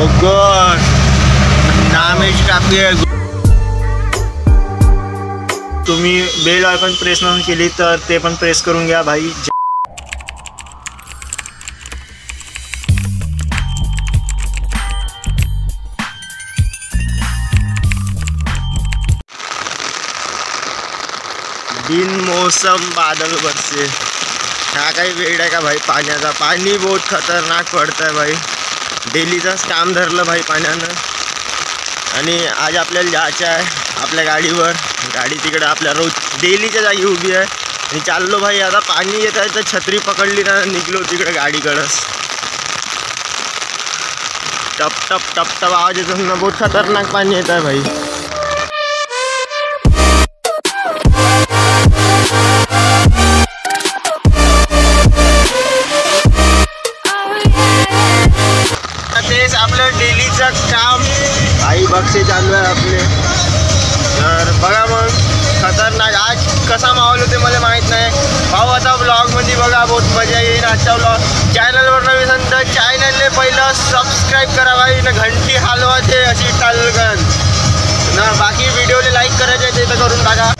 बघ नामेश कापी तुम्ही bell icon press केली तर ते पण प्रेस करून घ्या भाई. बिन मौसम बादल बरसे. हा काही वेळ आहे का भाई? पाण्याचा पाणी बहुत खतरनाक पडतं आहे भाई. डेलीचंच काम धरलं भाई पाण्यानं. आणि आज आपल्याला जायचं आहे आपल्या गाडीवर. गाडी तिकडे आपल्या रोज डेलीच्या जागी उभी आहे. आणि चाललो भाई आता पाणी येत आहे तर छत्री पकडली ना निघलो तिकडे गाडीकडंच टप टप टप टप आवाज येतो ना बहुत खतरनाक पाणी येत आहे भाई. काम. आई बक्षे चालू आहे आपले. तर बघा मग खतरनाक. आज कसा माहोल होते मला माहीत नाही. भाऊ आता ब्लॉगमध्ये बघा बहुत मजा येईल आजच्या ब्लॉग चॅनलवर नवीन असेल तर चॅनलने पहिलं सबस्क्राईब करा भाई. ना घंटी हलवा ते अशी टालगन ना बाकी व्हिडिओला लाईक करायचे ते तर करून टाका.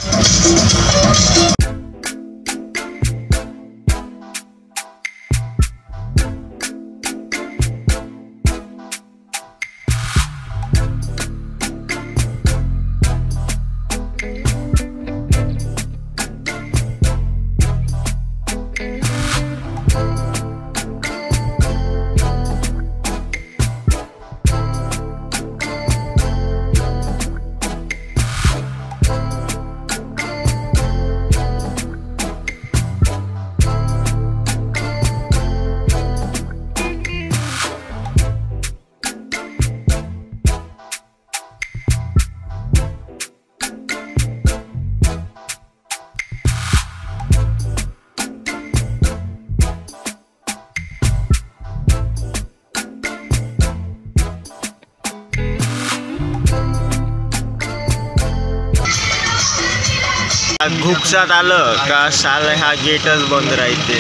घुपसात आलं का साल हा गेटच बंद राहते.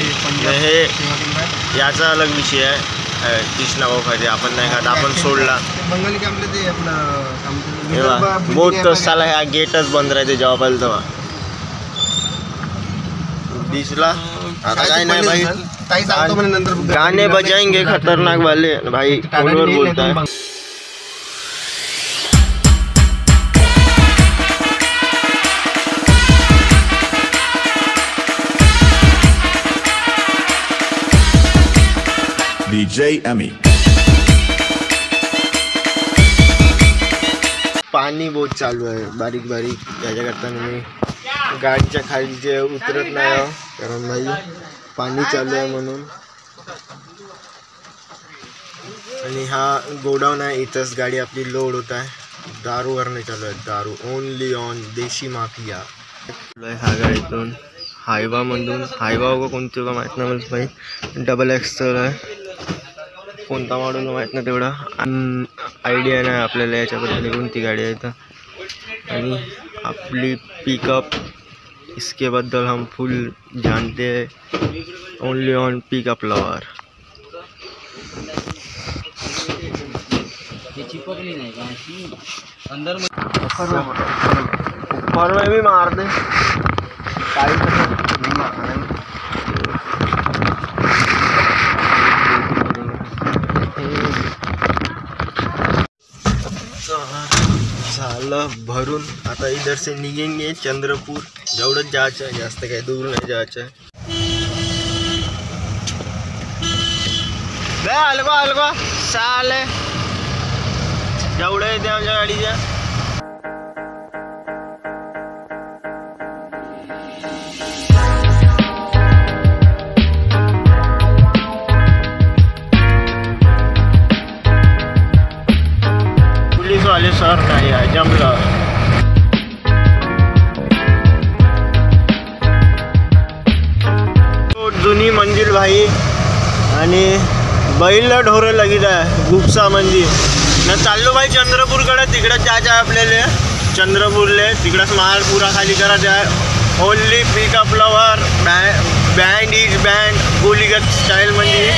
हे याचा अलग विषय आहे. कृष्णा खाते आपण नाही खात आपण सोडला. तेव्हा बहुत साला हा गेटच बंद राहते जेव्हा पाहिजे तेव्हा. दिसला? आता काय नाही भाई. गाणे बजाएंगे खतरनाक वाले. भाई फोनवर बोलताय. DJ Emmy. पाणी बहुत चालू आहे बारीक बारीक याच्याकरता मी गाडीच्या खाली जे उतरत नाही आहो, कारण भाई पाणी चालू आहे म्हणून आणि हा गोडाऊन आहे इथंच गाडी आपली लोड होत आहे दारूवर नाही चालू आहे दारू। ओनली ऑन देशी माफिया। हा गाडीतून हायवामधून हायवा कोणती का माहीत नाही मला भाई। डबल एक्सल आहे कोणता मॉडेल माहीत नाही तेवढा. आयडिया नाही आपल्याला याच्याबद्दल कोणती गाडी आहे तर आणि आपली पिकअप इसकेबद्दल हम फुल जानते हैं. ओनली ऑन पिकअप लवर ऊपर में भी मार दे. झालं भरून। आता इधर से निघेंगे चंद्रपूर। जेवढंच जायचं आहे जास्त काही दूर नाही जायचं आहे अलगो साले जेवढं येते पोलीसवाले नाही आहे जमलं हो, जुनी मंदिर भाई. आणि बैल ढोरं लगीत आहे गुप्सा मंदिर. न चाललो भाई चंद्रपूरकडे तिकडं जायचं आहे आपल्याला. चंद्रपूरले तिकडंच माल खाली करायचा आहे. Only pickup lover band is band गोलीगत स्टाईलमध्ये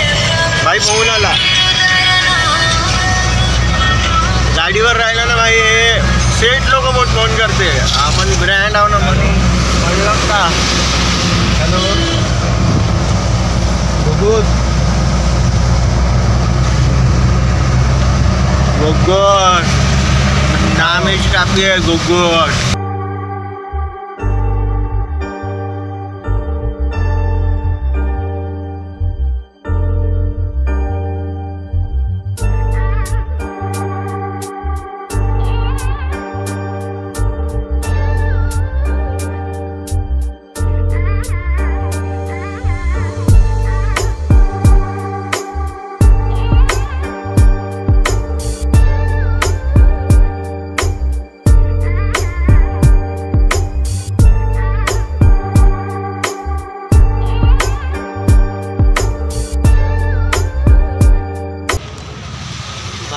भाई पोहून आला. सेट कोण करते. आपण ब्रँड आहो ना म्हणून म्हणलं का? हॅलो गुगूत गुगट नामेश कापी आहे गुगट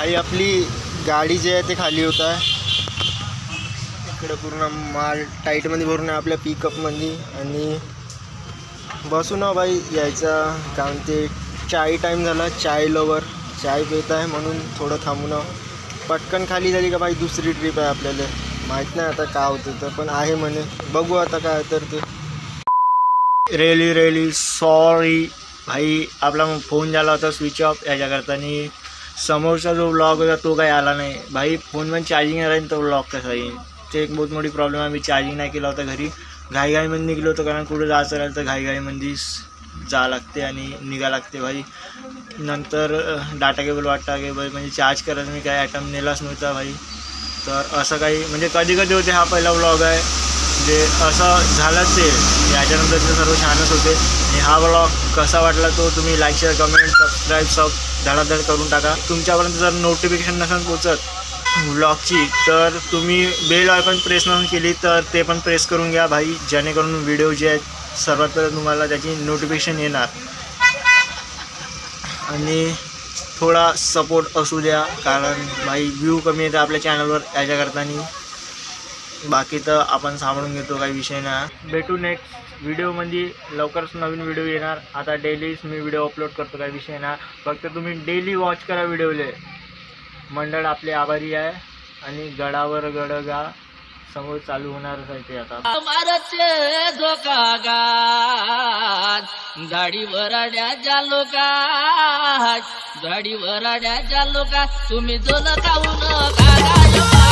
भाई आपली गाडी जी आहे ते खाली होत आहे. इकडं पूर्ण माल टाईटमध्ये भरून आहे आपल्या पिकअपमध्ये आणि बसू ना भाई यायचा कारण ते चाय टाईम झाला चाय लवर चाय पेत आहे म्हणून थोडं थांबू पटकन खाली झाली का भाई दुसरी ट्रिप आहे आपल्याला. माहीत नाही आता का होतं तर पण आहे म्हणे. बघू आता काय तर ते. रेली रेली सॉरी भाई आपला फोन झाला होता स्विच ऑफ याच्याकरता आणि समोरचा जो ब्लॉग होता तो काही आला नाही. भाई फोनमध्ये चार्जिंग चार्जिंग राहील तो ब्लॉग कसा येईल? ते एक बहुत मोठी प्रॉब्लेम आहे. मी चार्जिंग नाही केला होता घरी. घाईघाईमध्ये निघलो होतो कारण कुठं जायचं राहिलं तर घाईघाईमध्ये जा लागते आणि निघा लागते भाई. नंतर डाटा केबल वाटा केबल म्हणजे चार्ज करायला मी काही ॲटम नेलाच नव्हता भाई. तर असं काही म्हणजे कधी कधी होते हा पहिला ब्लॉग आहे. जे असं झालंच ते. याच्यानंतर ते सर्व छानच होते. आणि हा ब्लॉग कसा वाटला तो तुम्ही लाईक शेअर कमेंट सबस्क्राईब सब धडाधड करून टाका. तुमच्यापर्यंत जर नोटिफिकेशन नसेल पोचत ब्लॉगची तर तुम्ही बेल आयकॉन प्रेस नसून केली तर ते पण प्रेस करून घ्या भाई. जेणेकरून व्हिडिओ जे आहेत सर्वात पहिले तुम्हाला त्याची नोटिफिकेशन येणार. आणि थोडा सपोर्ट असू द्या कारण भाई व्ह्यू कमी येतं आपल्या चॅनलवर याच्याकरता बाकी तर आपण सांभाळून घेतो काही विषय नाही. भेटू नेक्स्ट व्हिडिओमध्ये लवकरच नवीन व्हिडिओ येणार. आता डेलीच मी व्हिडिओ अपलोड करतो काही विषय नाही. फक्त तुम्ही डेली वॉच करा व्हिडिओले मंडळ आपले आभारी आहे. आणि गडावर गडगा समोर चालू होणारच आहे ते आता. मारते धोका गात गाडीवर आड्याच्या लोका गाडीवर आड्याच्या लोका तुम्ही खाऊन खागा